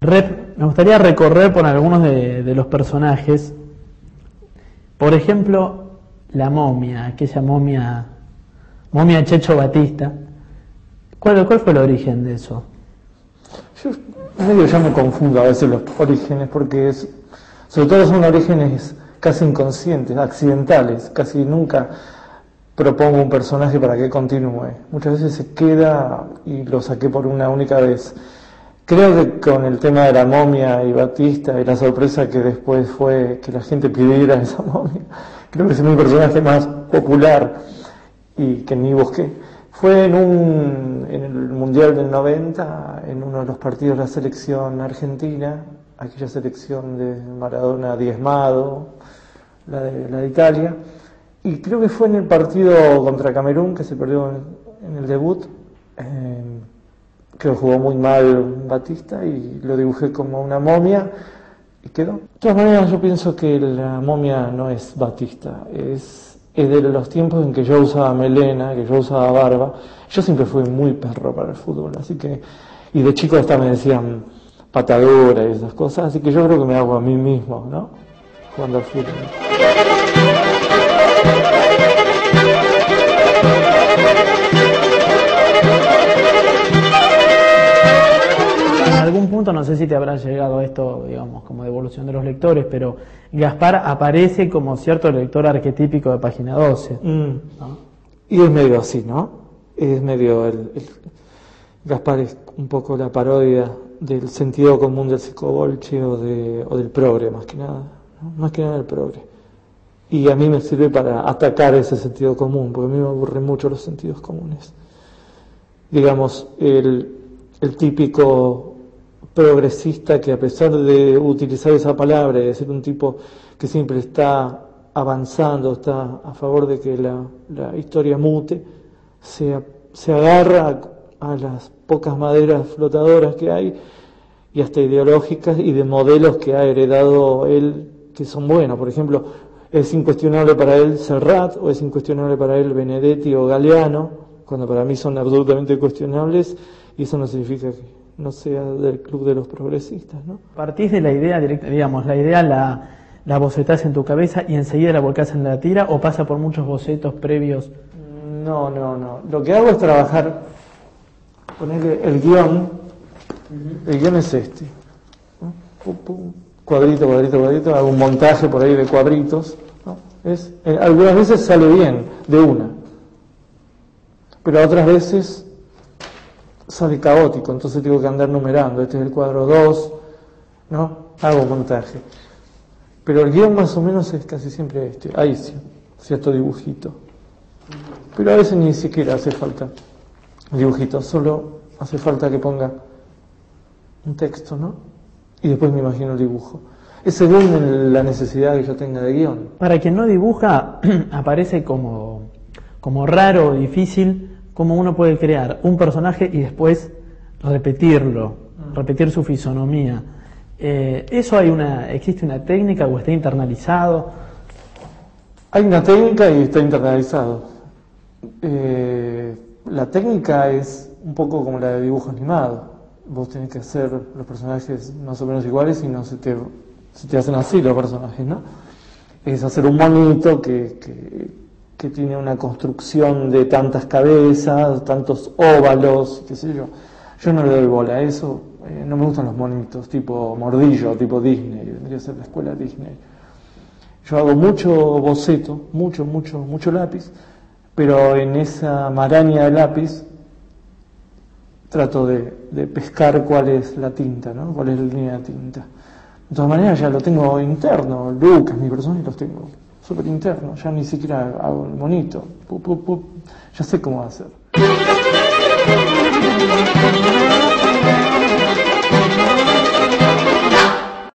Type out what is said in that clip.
Rep, me gustaría recorrer por algunos de, los personajes. Por ejemplo, la momia, aquella momia, momia Checho Batista. ¿Cuál, fue el origen de eso? Yo medio ya me confundo a veces los orígenes porque sobre todo son orígenes casi inconscientes, accidentales, casi nunca propongo un personaje para que continúe. Muchas veces se queda y lo saqué por una única vez. Creo que con el tema de la momia y Batista y la sorpresa que después fue que la gente pidiera esa momia, creo que es mi personaje más popular y que ni busqué. Fue en, un, en el Mundial del 90, en uno de los partidos de la selección argentina, aquella selección de Maradona diezmado, la de, la Italia, y creo que fue en el partido contra Camerún que se perdió en, el debut. Eh, que jugó muy mal Batista y lo dibujé como una momia y quedó. De todas maneras, yo pienso que la momia no es Batista, es, es de los tiempos en que yo usaba melena, que yo usaba barba. Yo siempre fui muy perro para el fútbol, así que, y de chico hasta me decían patadura y esas cosas, así que yo creo que me hago a mí mismo, ¿no? Jugando al fútbol. No sé si te habrá llegado esto, digamos, como devolución de los lectores, pero Gaspar aparece como cierto lector arquetípico de página 12. Mm. ¿no? Y es medio así, ¿no? Es medio el, el- Gaspar es un poco la parodia del sentido común del psicobolche o, de, o del progre, más que nada. ¿no? Más que nada del progre. Y a mí me sirve para atacar ese sentido común, porque a mí me aburren mucho los sentidos comunes. Digamos, el, el típico progresista que a pesar de utilizar esa palabra y de ser un tipo que siempre está avanzando, está a favor de que la, historia mute, se, se agarra a, a las pocas maderas flotadoras que hay y hasta ideológicas y de modelos que ha heredado él que son buenos. Por ejemplo, es incuestionable para él Serrat o es incuestionable para él Benedetti o Galeano, cuando para mí son absolutamente cuestionables y eso no significa que no sea del club de los progresistas, ¿no? Partís de la idea directa, digamos, la idea la, la bocetás en tu cabeza y enseguida la volcás en la tira o pasa por muchos bocetos previos. No, no, no. Lo que hago es trabajar, ponerle el guion, el guion es este. ¿no? Pum, pum, cuadrito, cuadrito, cuadrito, hago un montaje por ahí de cuadritos. ¿no? Es, eh, algunas veces sale bien, de una. Pero otras veces sale caótico, entonces tengo que andar numerando. Este es el cuadro 2, ¿no? Hago montaje. Pero el guion más o menos es casi siempre este. Ahí sí, cierto dibujito. Pero a veces ni siquiera hace falta dibujito, solo hace falta que ponga un texto, ¿no? Y después me imagino el dibujo. Es según la necesidad que yo tenga de guion. Para quien no dibuja, aparece como, como raro difícil cómo uno puede crear un personaje y después repetirlo, repetir su fisonomía. Eh, ¿Eso hay una, existe una técnica o está internalizado? Hay una técnica y está internalizado. Eh, la técnica es un poco como la de dibujo animado. Vos tenés que hacer los personajes más o menos iguales y no se te, se te hacen así los personajes, ¿no? Es hacer un monito que, que, que tiene una construcción de tantas cabezas, tantos óvalos, qué sé yo. Yo no le doy bola a eso. eh, no me gustan los monitos tipo mordillo, tipo Disney. Debería ser la escuela Disney. Yo hago mucho boceto, mucho, mucho, mucho lápiz, pero en esa maraña de lápiz trato de, de pescar cuál es la tinta, ¿no? cuál es la línea de tinta. De todas maneras ya lo tengo interno, Lucas, mi personaje los tengo súper interno, ya ni siquiera hago el monito, ya sé cómo hacer.